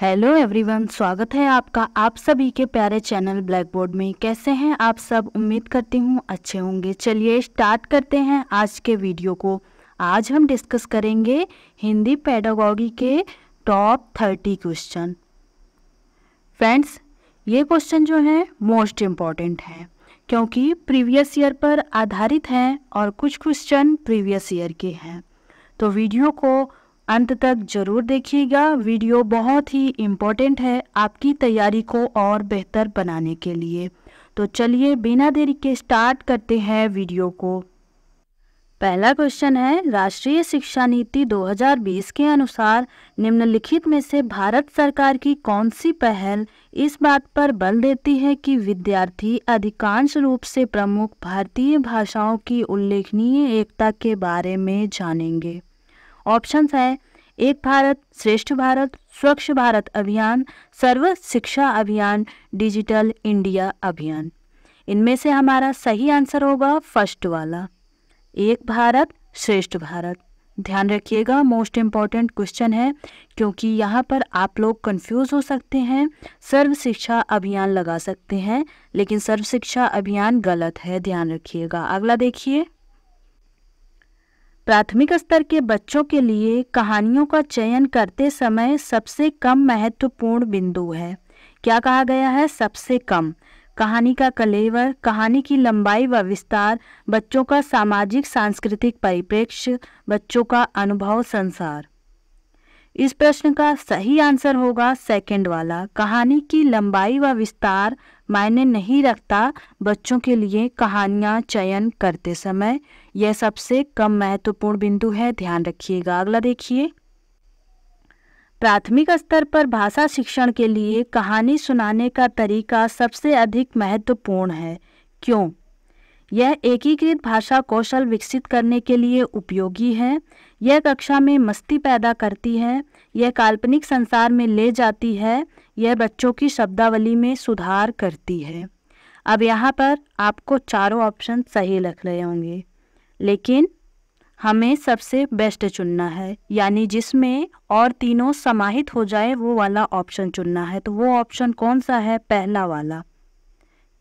Hello everyone स्वागत है आपका आप सभी के प्यारे चैनल ब्लैक बोर्ड में। कैसे हैं आप सब? उम्मीद करती हूँ अच्छे होंगे। चलिए स्टार्ट करते हैं आज के वीडियो को। आज हम डिस्कस करेंगे हिंदी पेडागोगी के टॉप थर्टी क्वेश्चन फ्रेंड्स ये क्वेश्चन जो है मोस्ट इंपॉर्टेंट है। क्योंकि प्रीवियस ईयर पर आधारित हैं और कुछ क्वेश्चन प्रीवियस ईयर के हैं। तो वीडियो को अंत तक ज़रूर देखिएगा। वीडियो बहुत ही इम्पोर्टेंट है आपकी तैयारी को और बेहतर बनाने के लिए। तो चलिए, बिना देरी के स्टार्ट करते हैं वीडियो को। पहला क्वेश्चन है, राष्ट्रीय शिक्षा नीति 2020 के अनुसार निम्नलिखित में से भारत सरकार की कौन सी पहल इस बात पर बल देती है कि विद्यार्थी अधिकांश रूप से प्रमुख भारतीय भाषाओं की उल्लेखनीय एकता के बारे में जानेंगे? ऑप्शंस हैं। एक भारत, श्रेष्ठ भारत, स्वच्छ भारत अभियान, सर्व शिक्षा अभियान, डिजिटल इंडिया अभियान। इनमें से हमारा सही आंसर होगा फ़र्स्ट वाला। एक भारत, श्रेष्ठ भारत। ध्यान रखिएगा मोस्ट इंपॉर्टेंट क्वेश्चन है, क्योंकि यहाँ पर आप लोग कंफ्यूज हो सकते हैं, सर्व शिक्षा अभियान लगा सकते हैं, लेकिन सर्व शिक्षा अभियान गलत है, ध्यान रखिएगा। अगला देखिए। प्राथमिक स्तर के बच्चों के लिए कहानियों का चयन करते समय सबसे कम महत्वपूर्ण बिंदु है। क्या कहा गया है? सबसे कम। कहानी का कलेवर, कहानी की लंबाई व विस्तार, बच्चों का सामाजिक, सांस्कृतिक परिप्रेक्ष्य, बच्चों का अनुभव, संसार। इस प्रश्न का सही आंसर होगा सेकंड वाला। कहानी की लंबाई व विस्तार मायने नहीं रखता बच्चों के लिए कहानियाँ चयन करते समय। यह सबसे कम महत्वपूर्ण बिंदु है, ध्यान रखिएगा। अगला देखिए। प्राथमिक स्तर पर भाषा शिक्षण के लिए कहानी सुनाने का तरीका सबसे अधिक महत्वपूर्ण है। क्यों? यह एकीकृत भाषा कौशल विकसित करने के लिए उपयोगी है। यह कक्षा में मस्ती पैदा करती है, यह काल्पनिक संसार में ले जाती है, यह बच्चों की शब्दावली में सुधार करती है। अब यहाँ पर आपको चारों ऑप्शन सही लग रहे होंगे। लेकिन हमें सबसे बेस्ट चुनना है, यानी जिसमें और तीनों समाहित हो जाए, वो वाला ऑप्शन चुनना है। तो वो ऑप्शन कौन सा है? पहला वाला।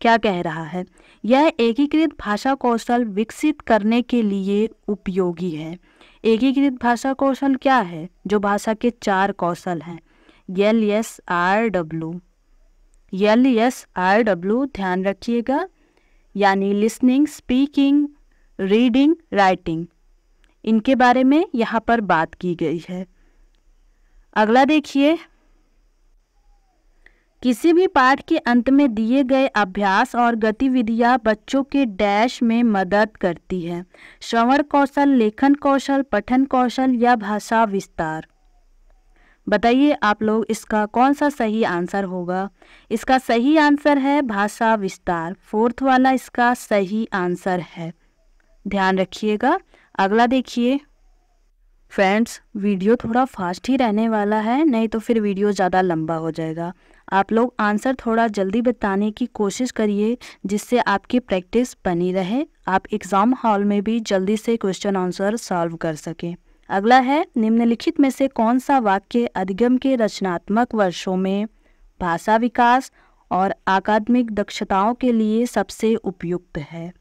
क्या कह रहा है? यह एकीकृत भाषा कौशल विकसित करने के लिए उपयोगी है। एकीकृत भाषा कौशल क्या है? जो भाषा के चार कौशल हैं। L S R W L S R W ध्यान रखिएगा। यानी लिसनिंग स्पीकिंग रीडिंग, राइटिंग। इनके बारे में यहाँ पर बात की गई है। अगला देखिए। किसी भी पाठ के अंत में दिए गए अभ्यास और गतिविधियाँ बच्चों के डैश में मदद करती है। श्रवण कौशल, लेखन कौशल, पठन कौशल या भाषा विस्तार। बताइए आप लोग इसका कौन सा सही आंसर होगा? इसका सही आंसर है भाषा विस्तार। फोर्थ वाला इसका सही आंसर है। ध्यान रखिएगा। अगला देखिए। फ्रेंड्स, वीडियो थोड़ा फास्ट ही रहने वाला है, नहीं तो फिर वीडियो ज़्यादा लंबा हो जाएगा। आप लोग आंसर थोड़ा जल्दी बताने की कोशिश करिए, जिससे आपकी प्रैक्टिस बनी रहे। आप एग्ज़ाम हॉल में भी जल्दी से क्वेश्चन आंसर सॉल्व कर सकें। अगला है, निम्नलिखित में से कौन सा वाक्य अधिगम के रचनात्मक वर्षों में भाषा विकास और अकादमिक दक्षताओं के लिए सबसे उपयुक्त है?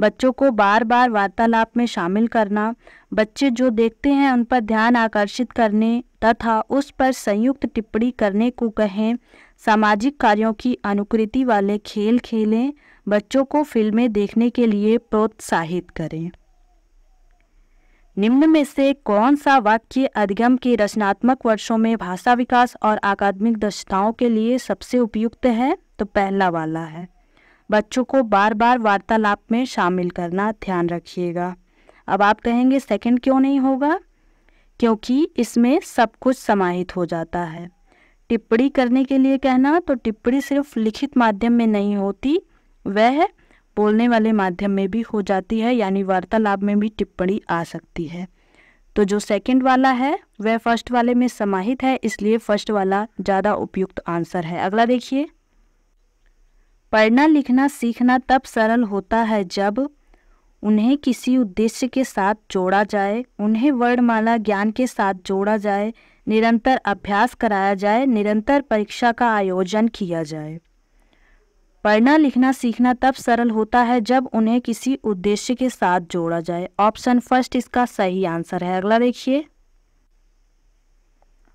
बच्चों को बार बार वार्तालाप में शामिल करना, बच्चे जो देखते हैं उन पर ध्यान आकर्षित करने तथा उस पर संयुक्त टिप्पणी करने को कहें, सामाजिक कार्यों की अनुकृति वाले खेल खेलें, बच्चों को फ़िल्में देखने के लिए प्रोत्साहित करें। निम्न में से कौन सा वाक्य अधिगम के रचनात्मक वर्षों में भाषा विकास और अकादमिक दक्षताओं के लिए सबसे उपयुक्त है? तो पहला वाला है। बच्चों को बार बार वार्तालाप में शामिल करना ध्यान रखिएगा। अब आप कहेंगे, सेकंड क्यों नहीं होगा? क्योंकि इसमें सब कुछ समाहित हो जाता है। टिप्पणी करने के लिए कहना तो टिप्पणी सिर्फ़ लिखित माध्यम में नहीं होती, वह बोलने वाले माध्यम में भी हो जाती है, यानी वार्तालाप में भी टिप्पणी आ सकती है। तो जो सेकंड वाला है, वह फ़र्स्ट वाले में समाहित है, इसलिए फ़र्स्ट वाला ज़्यादा उपयुक्त आंसर है। अगला देखिए। पढ़ना, लिखना, सीखना तब सरल होता है जब उन्हें किसी उद्देश्य के साथ जोड़ा जाए, उन्हें वर्णमाला ज्ञान के साथ जोड़ा जाए, निरंतर अभ्यास कराया जाए, निरंतर परीक्षा का आयोजन किया जाए। पढ़ना, लिखना, सीखना तब सरल होता है जब उन्हें किसी उद्देश्य के साथ जोड़ा जाए। ऑप्शन फ़र्स्ट इसका सही आंसर है। अगला देखिए।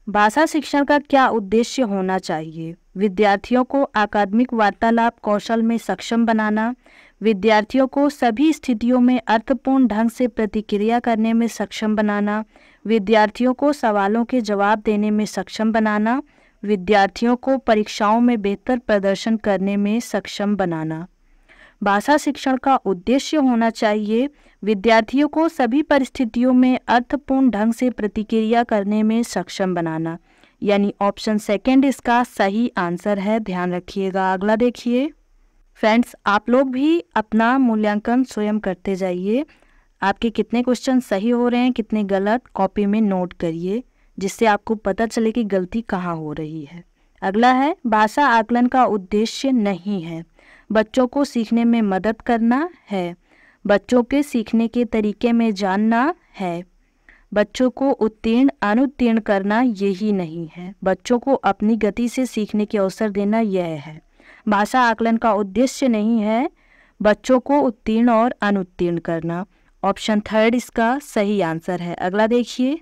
भाषा शिक्षण का क्या उद्देश्य होना चाहिए? विद्यार्थियों को अकादमिक वार्तालाप कौशल में सक्षम बनाना, विद्यार्थियों को सभी स्थितियों में अर्थपूर्ण ढंग से प्रतिक्रिया करने में सक्षम बनाना, विद्यार्थियों को सवालों के जवाब देने में सक्षम बनाना, विद्यार्थियों को परीक्षाओं में बेहतर प्रदर्शन करने में सक्षम बनाना। भाषा शिक्षण का उद्देश्य होना चाहिए, विद्यार्थियों को सभी परिस्थितियों में अर्थपूर्ण ढंग से प्रतिक्रिया करने में सक्षम बनाना। यानी ऑप्शन सेकंड इसका सही आंसर है, ध्यान रखिएगा। अगला देखिए। फ्रेंड्स आप लोग भी अपना मूल्यांकन स्वयं करते जाइए। आपके कितने क्वेश्चन सही हो रहे हैं, कितने गलत कॉपी में नोट करिए, जिससे आपको पता चले कि गलती कहाँ हो रही है। अगला है, भाषा आकलन का उद्देश्य नहीं है। बच्चों को सीखने में मदद करना है। बच्चों के सीखने के तरीके में जानना है। बच्चों को उत्तीर्ण, अनुत्तीर्ण करना यही नहीं है। बच्चों को अपनी गति से सीखने के अवसर देना यह है। भाषा आकलन का उद्देश्य नहीं है बच्चों को उत्तीर्ण और अनुत्तीर्ण करना। ऑप्शन थर्ड इसका सही आंसर है। अगला देखिए।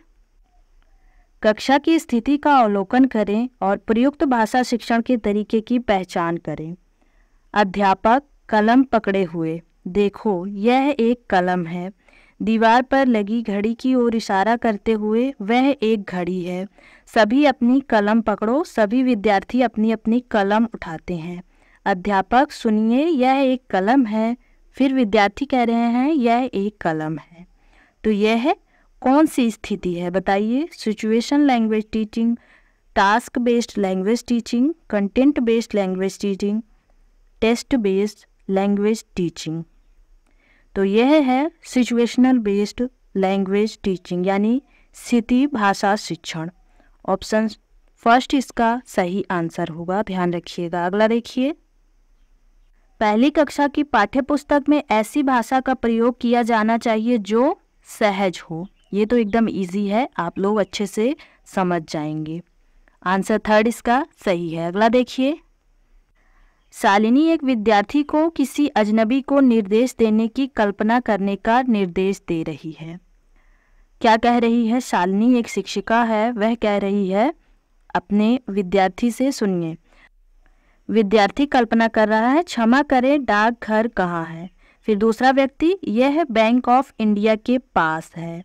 कक्षा की स्थिति का अवलोकन करें और प्रयुक्त भाषा शिक्षण के तरीके की पहचान करें। अध्यापक, कलम पकड़े हुए। देखो, यह एक कलम है। दीवार पर लगी घड़ी की ओर इशारा करते हुए वह एक घड़ी है। सभी अपनी कलम पकड़ो, सभी विद्यार्थी अपनी अपनी कलम उठाते हैं। अध्यापक, सुनिए, यह एक कलम है। फिर विद्यार्थी कह रहे हैं, यह एक कलम है। तो यह है कौन सी स्थिति है, बताइए? Situation language teaching task based language teaching content based language teaching test based language teaching तो यह है सिचुएशनल बेस्ड लैंग्वेज टीचिंग यानी स्थिति भाषा शिक्षण। ऑप्शन फ़र्स्ट इसका सही आंसर होगा, ध्यान रखिएगा। अगला देखिए। पहली कक्षा की पाठ्य पुस्तक में ऐसी भाषा का प्रयोग किया जाना चाहिए जो सहज हो। ये तो एकदम इजी है, आप लोग अच्छे से समझ जाएँगे। आंसर थर्ड इसका सही है। अगला देखिए। शालिनी एक विद्यार्थी को किसी अजनबी को निर्देश देने की कल्पना करने का निर्देश दे रही है। क्या कह रही है शालिनी? एक शिक्षिका है, वह कह रही है, अपने विद्यार्थी से सुनिए। विद्यार्थी कल्पना कर रहा है, क्षमा करें डाक घर कहाँ है? फिर दूसरा व्यक्ति, यह बैंक ऑफ़ इंडिया के पास है।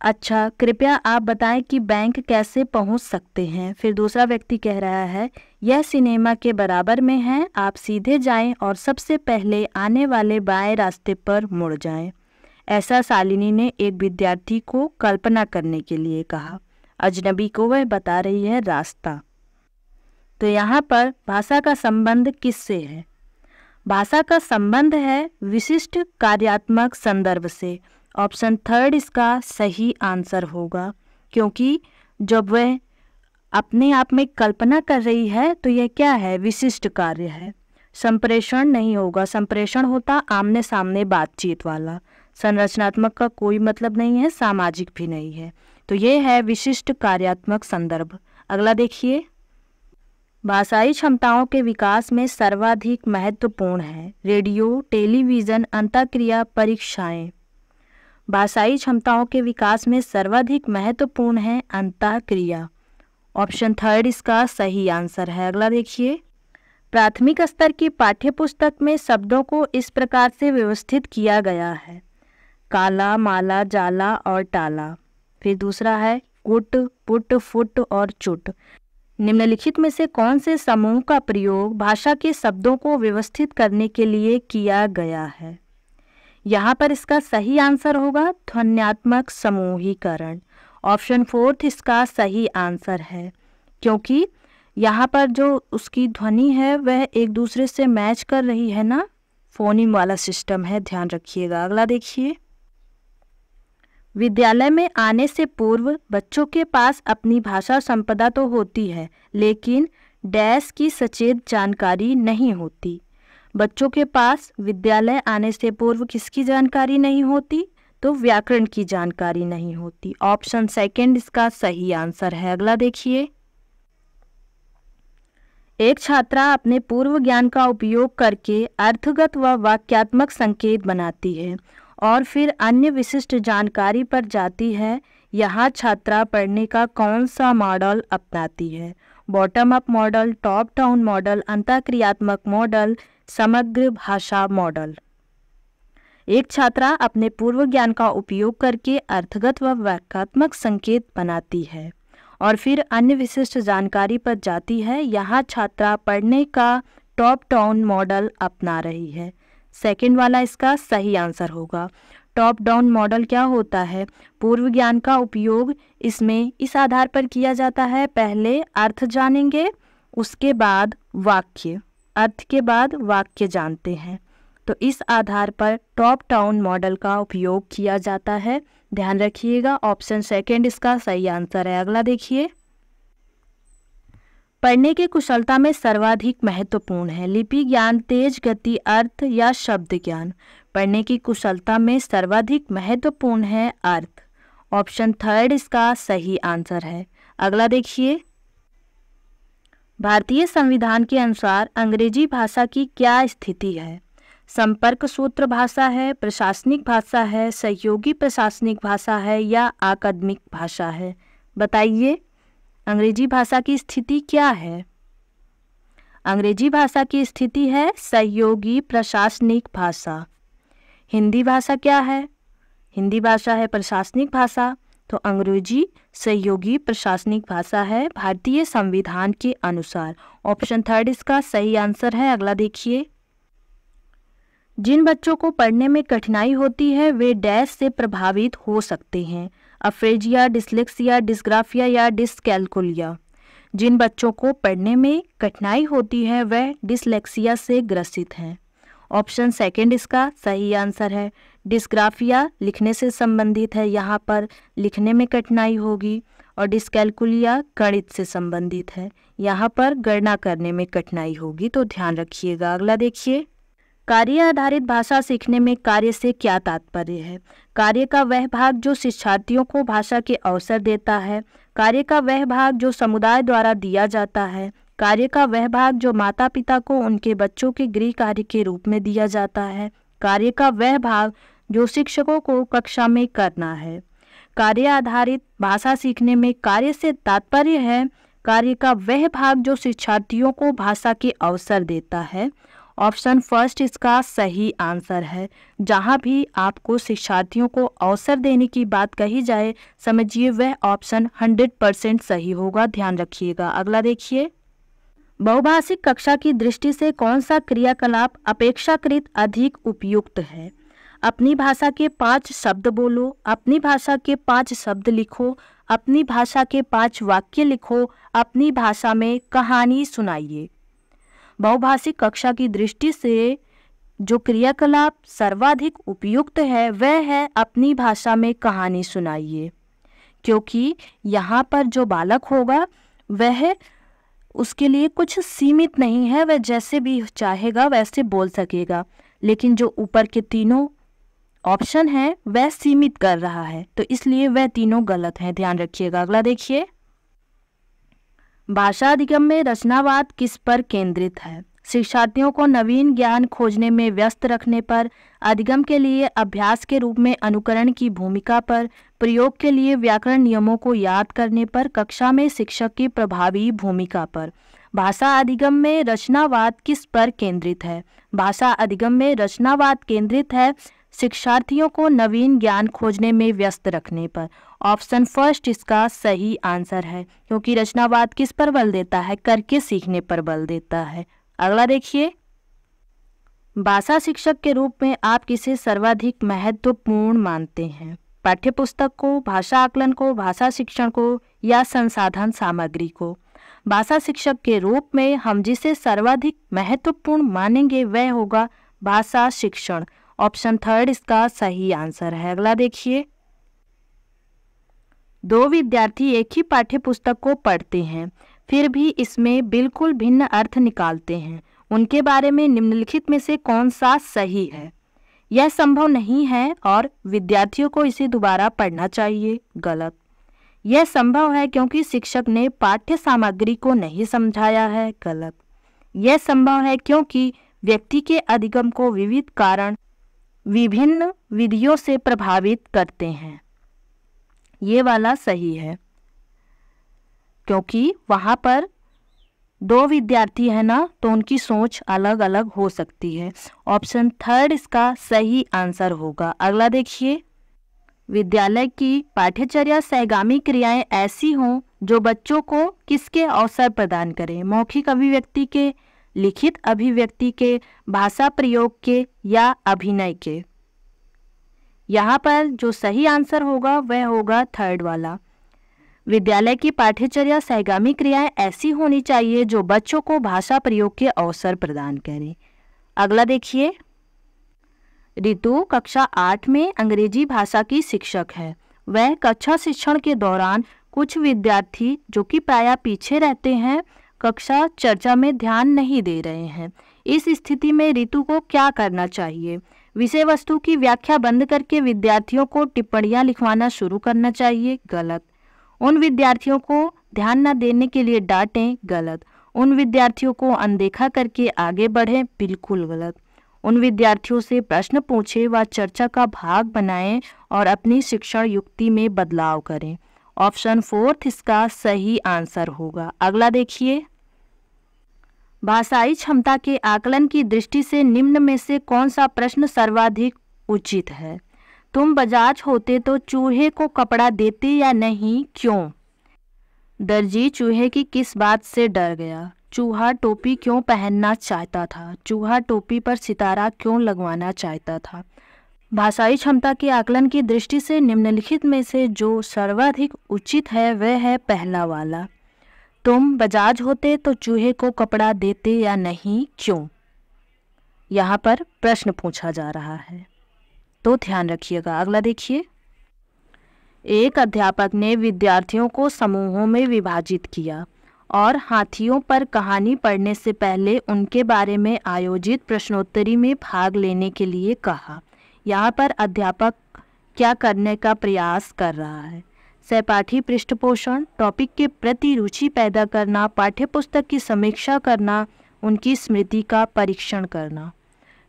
अच्छा कृपया आप बताएँ कि बैंक कैसे पहुँच सकते हैं। फिर दूसरा व्यक्ति कह रहा है, यह सिनेमा के बराबर में है, आप सीधे जाएँ और सबसे पहले आने वाले बाएँ रास्ते पर मुड़ जाएँ। ऐसा शालिनी ने एक विद्यार्थी को कल्पना करने के लिए कहा। अजनबी को वह बता रही है रास्ता। तो यहाँ पर भाषा का संबंध किससे है? भाषा का संबंध है विशिष्ट कार्यात्मक संदर्भ से। ऑप्शन थर्ड इसका सही आंसर होगा, क्योंकि जब वह अपने आप में कल्पना कर रही है तो यह क्या है? विशिष्ट कार्य है। संप्रेषण नहीं होगा। संप्रेषण होता आमने सामने बातचीत वाला। संरचनात्मक का कोई मतलब नहीं है, सामाजिक भी नहीं है। तो ये है विशिष्ट कार्यात्मक संदर्भ। अगला देखिए। भाषाई क्षमताओं के विकास में सर्वाधिक महत्वपूर्ण है। रेडियो, टेलीविज़न, अंतक्रिया, परीक्षाएँ। भाषाई क्षमताओं के विकास में सर्वाधिक महत्वपूर्ण है अंत क्रिया ऑप्शन थर्ड इसका सही आंसर है। अगला देखिए। प्राथमिक स्तर की पाठ्यपुस्तक में शब्दों को इस प्रकार से व्यवस्थित किया गया है। काला, माला, जाला और टाला। फिर दूसरा है, कुट, पुट, फुट और चुट। निम्नलिखित में से कौन से समूह का प्रयोग भाषा के शब्दों को व्यवस्थित करने के लिए किया गया है? यहाँ पर इसका सही आंसर होगा ध्वन्यात्मक समूहीकरण। ऑप्शन फोर्थ, इसका सही आंसर है, क्योंकि यहाँ पर जो उसकी ध्वनि है, वह एक दूसरे से मैच कर रही है ना? फोनिम वाला सिस्टम है, ध्यान रखिएगा। अगला देखिए। विद्यालय में आने से पूर्व बच्चों के पास अपनी भाषा संपदा तो होती है, लेकिन डैश की सचेत जानकारी नहीं होती। बच्चों के पास विद्यालय आने से पूर्व किसकी जानकारी नहीं होती? तो व्याकरण की जानकारी नहीं होती। ऑप्शन सेकंड इसका सही आंसर है। अगला देखिए। एक छात्रा अपने पूर्व ज्ञान का उपयोग करके अर्थगत व वाक्यात्मक संकेत बनाती है और फिर अन्य विशिष्ट जानकारी पर जाती है, यहाँ छात्रा पढ़ने का कौन सा मॉडल अपनाती है? Bottom up model, top down model, अंतक्रियात्मक model समग्र भाषा मॉडल। एक छात्रा अपने पूर्व ज्ञान का उपयोग करके अर्थगत व वाक्यात्मक संकेत बनाती है और फिर अन्य विशिष्ट जानकारी पर जाती है। यहाँ छात्रा पढ़ने का टॉप डाउन मॉडल अपना रही है। सेकंड वाला इसका सही आंसर होगा। टॉप डाउन मॉडल क्या होता है? पूर्व ज्ञान का उपयोग इसमें इस आधार पर किया जाता है। पहले अर्थ जानेंगे, उसके बाद वाक्य। अर्थ के बाद वाक्य जानते हैं। तो इस आधार पर टॉप टाउन मॉडल का उपयोग किया जाता है। ध्यान रखिएगा ऑप्शन सेकंड इसका सही आंसर है। अगला देखिए। पढ़ने की कुशलता में सर्वाधिक महत्वपूर्ण है। लिपि ज्ञान, तेज गति, अर्थ या शब्द ज्ञान। पढ़ने की कुशलता में सर्वाधिक महत्वपूर्ण है अर्थ। ऑप्शन थर्ड इसका सही आंसर है। अगला देखिए। भारतीय संविधान के अनुसार अंग्रेज़ी भाषा की क्या स्थिति है? संपर्क सूत्र भाषा है, प्रशासनिक भाषा है, सहयोगी प्रशासनिक भाषा है या आकदमिक भाषा है? बताइए, अंग्रेज़ी भाषा की स्थिति क्या है? अंग्रेज़ी भाषा की स्थिति है सहयोगी प्रशासनिक भाषा। हिंदी भाषा क्या है? हिंदी भाषा है प्रशासनिक भाषा। तो अंग्रेज़ी सहयोगी प्रशासनिक भाषा है, भारतीय संविधान के अनुसार। ऑप्शन थर्ड इसका सही आंसर है, अगला देखिए। जिन बच्चों को पढ़ने में कठिनाई होती है, वे डैश से प्रभावित हो सकते हैं। अफ्रेजिया डिसलेक्सिया, डिस्ग्राफिया या डिसकैलकुलिया। जिन बच्चों को पढ़ने में कठिनाई होती है, वह डिसलेक्सिया से ग्रसित हैं। ऑप्शन सेकंड इसका सही आंसर है। डिस्ग्राफिया लिखने से संबंधित है, यहाँ पर लिखने में कठिनाई होगी और डिस्कैलकुलिया गणित से संबंधित है। यहाँ पर गणना करने में कठिनाई होगी तो ध्यान रखिएगा। अगला देखिए। कार्य आधारित भाषा सीखने में कार्य से क्या तात्पर्य है? कार्य का वह भाग जो शिक्षार्थियों को भाषा के अवसर देता है, कार्य का वह भाग जो समुदाय द्वारा दिया जाता है कार्य का वह भाग जो माता पिता को उनके बच्चों के गृह कार्य के रूप में दिया जाता है। कार्य का वह भाग जो शिक्षकों को कक्षा में करना है। कार्य आधारित भाषा सीखने में कार्य से तात्पर्य है, कार्य का वह भाग जो शिक्षार्थियों को भाषा के अवसर देता है। ऑप्शन फ़र्स्ट इसका सही आंसर है। जहाँ भी आपको शिक्षार्थियों को अवसर देने की बात कही जाए, समझिए वह ऑप्शन हंड्रेड परसेंट सही होगा। ध्यान रखिएगा। अगला देखिए। बहुभाषिक कक्षा की दृष्टि से कौन सा क्रियाकलाप अपेक्षाकृत अधिक उपयुक्त है? अपनी भाषा के पाँच शब्द बोलो, अपनी भाषा के पाँच शब्द लिखो, अपनी भाषा के पाँच वाक्य लिखो, अपनी भाषा में कहानी सुनाइए। बहुभाषिक कक्षा की दृष्टि से जो क्रियाकलाप सर्वाधिक उपयुक्त है, वह है अपनी भाषा में कहानी सुनाइए। क्योंकि यहाँ पर जो बालक होगा, वह उसके लिए कुछ सीमित नहीं है, वह जैसे भी चाहेगा वैसे बोल सकेगा। लेकिन जो ऊपर के तीनों ऑप्शन है, वह सीमित कर रहा है। तो इसलिए वह तीनों गलत हैं। ध्यान रखिएगा। अगला देखिए। भाषा अधिगम में रचनावाद किस पर केंद्रित है? शिक्षार्थियों को नवीन ज्ञान खोजने में व्यस्त रखने पर, अधिगम के लिए अभ्यास के रूप में अनुकरण की भूमिका पर, प्रयोग के लिए व्याकरण नियमों को याद करने पर कक्षा में शिक्षक की प्रभावी भूमिका पर। भाषा अधिगम में रचनावाद किस पर केंद्रित है? भाषा अधिगम में रचनावाद केंद्रित है शिक्षार्थियों को नवीन ज्ञान खोजने में व्यस्त रखने पर। ऑप्शन फ़र्स्ट इसका सही आंसर है, क्योंकि रचनावाद किस पर बल देता है? करके सीखने पर बल देता है। अगला देखिए। भाषा शिक्षक के रूप में आप किसे सर्वाधिक महत्वपूर्ण मानते हैं? पाठ्यपुस्तक को, भाषा आकलन को, भाषा शिक्षण को या संसाधन सामग्री को? भाषा शिक्षक के रूप में हम जिसे सर्वाधिक महत्वपूर्ण मानेंगे वह होगा भाषा शिक्षण। ऑप्शन थर्ड इसका सही आंसर है। अगला देखिए। दो विद्यार्थी एक ही पाठ्य पुस्तक को पढ़ते हैं। फिर भी इसमें बिल्कुल भिन्न अर्थ निकालते हैं। उनके बारे में निम्नलिखित में से कौन सा सही है? यह संभव नहीं है और विद्यार्थियों को इसे दोबारा पढ़ना चाहिए। गलत। यह संभव है क्योंकि शिक्षक ने पाठ्य सामग्री को नहीं समझाया है। गलत। यह संभव है क्योंकि व्यक्ति के अधिगम को विविध कारण, विभिन्न विधियों से प्रभावित करते हैं। ये वाला सही है। क्योंकि वहाँ पर दो विद्यार्थी है ना तो उनकी सोच अलग अलग हो सकती है। ऑप्शन थर्ड इसका सही आंसर होगा। अगला देखिए। विद्यालय की पाठ्यचर्या सहगामी क्रियाएँ ऐसी हों जो बच्चों को किसके अवसर प्रदान करें? मौखिक अभिव्यक्ति के, लिखित अभिव्यक्ति के, भाषा प्रयोग के या अभिनय के? यहाँ पर जो सही आंसर होगा, वह होगा थर्ड वाला। विद्यालय की पाठ्यचर्या सहगामी क्रियाएँ ऐसी होनी चाहिए जो बच्चों को भाषा प्रयोग के अवसर प्रदान करें। अगला देखिए। रितु, कक्षा आठ में अंग्रेज़ी भाषा की शिक्षक है। वह कक्षा शिक्षण के दौरान कुछ विद्यार्थी जो कि प्राय पीछे रहते हैं, कक्षा चर्चा में ध्यान नहीं दे रहे हैं। इस स्थिति में ऋतु को क्या करना चाहिए? विषय वस्तु की व्याख्या बंद करके विद्यार्थियों को टिप्पणियाँ लिखवाना शुरू करना चाहिए। गलत। उन विद्यार्थियों को ध्यान न देने के लिए डांटें गलत। उन विद्यार्थियों को अनदेखा करके आगे बढ़ें बिल्कुल गलत। उन विद्यार्थियों से प्रश्न पूछे व चर्चा का भाग बनाएँ और अपनी शिक्षण युक्ति में बदलाव करें। ऑप्शन फोर्थ इसका सही आंसर होगा। अगला देखिए। भाषाई क्षमता के आकलन की दृष्टि से निम्न में से कौन सा प्रश्न सर्वाधिक उचित है? तुम बजाज होते तो चूहे को कपड़ा देते या नहीं, क्यों? दर्जी चूहे की किस बात से डर गया? चूहा टोपी क्यों पहनना चाहता था? चूहा टोपी पर सितारा क्यों लगवाना चाहता था? भाषाई क्षमता के आकलन की दृष्टि से निम्नलिखित में से जो सर्वाधिक उचित है, वह है पहला वाला। तुम बजाज होते तो चूहे को कपड़ा देते या नहीं, क्यों? यहाँ पर प्रश्न पूछा जा रहा है। तो ध्यान रखिएगा। अगला देखिए। एक अध्यापक ने विद्यार्थियों को समूहों में विभाजित किया और हाथियों पर कहानी पढ़ने से पहले उनके बारे में आयोजित प्रश्नोत्तरी में भाग लेने के लिए कहा। यहाँ पर अध्यापक क्या करने का प्रयास कर रहा है? सहपाठी पृष्ठपोषण, टॉपिक के प्रति रुचि पैदा करना, पाठ्यपुस्तक की समीक्षा करना, उनकी स्मृति का परीक्षण करना।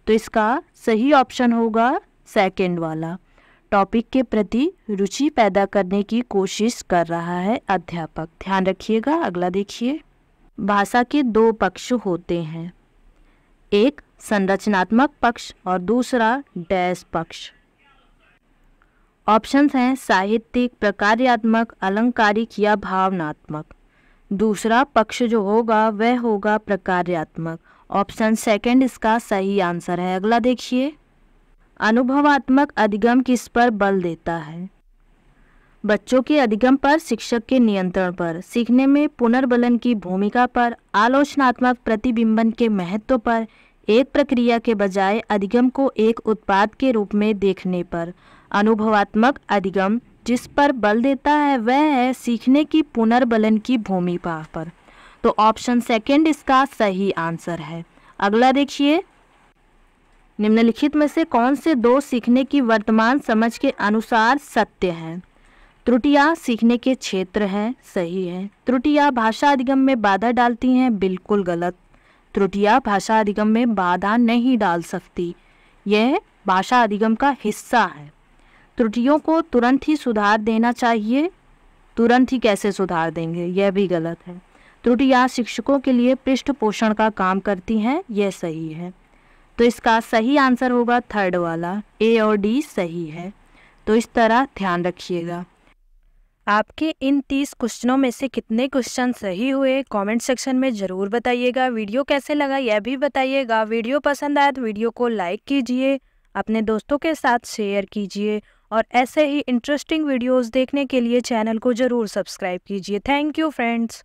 तो इसका सही ऑप्शन होगा सेकंड वाला। टॉपिक के प्रति रुचि पैदा करने की कोशिश कर रहा है अध्यापक। ध्यान रखिएगा, अगला देखिए। भाषा के दो पक्ष होते हैं। एक, संरचनात्मक पक्ष और दूसरा, डैश पक्ष। ऑप्शंस हैं, साहित्यिक, प्रकार्यात्मक, अलंकारिक या भावनात्मक। दूसरा पक्ष जो होगा, वह होगा प्रकार्यात्मक। ऑप्शन सेकंड इसका सही आंसर है। अगला देखिए। अनुभवात्मक अधिगम किस पर बल देता है? बच्चों के अधिगम पर, शिक्षक के नियंत्रण पर, सीखने में पुनर्बलन की भूमिका पर, आलोचनात्मक प्रतिबिंबन के महत्व पर, एक प्रक्रिया के बजाय अधिगम को एक उत्पाद के रूप में देखने पर। अनुभवात्मक अधिगम जिस पर बल देता है, वह है सीखने की पुनर्बलन की भूमिका पर। तो ऑप्शन सेकंड इसका सही आंसर है। अगला देखिए। निम्नलिखित में से कौन से दो सीखने की वर्तमान समझ के अनुसार सत्य हैं? त्रुटियाँ सीखने के क्षेत्र हैं, सही है। त्रुटियाँ भाषा अधिगम में बाधा डालती हैं, बिल्कुल गलत। त्रुटियाँ भाषा अधिगम में बाधा नहीं डाल सकती। यह भाषा अधिगम का हिस्सा है। त्रुटियों को तुरंत ही सुधार देना चाहिए। तुरंत ही कैसे सुधार देंगे? यह भी गलत है। त्रुटियाँ शिक्षकों के लिए पृष्ठ पोषण का काम करती हैं, यह सही है। तो इसका सही आंसर होगा थर्ड वाला ए और डी सही है। तो इस तरह ध्यान रखिएगा। आपके इन तीस क्वेश्चनों में से कितने क्वेश्चन सही हुए, कमेंट सेक्शन में ज़रूर बताइएगा। वीडियो कैसे लगा, यह भी बताइएगा। वीडियो पसंद आए तो वीडियो को लाइक कीजिए, अपने दोस्तों के साथ शेयर कीजिए, और ऐसे ही इंटरेस्टिंग वीडियोस देखने के लिए चैनल को ज़रूर सब्सक्राइब कीजिए। Thank you friends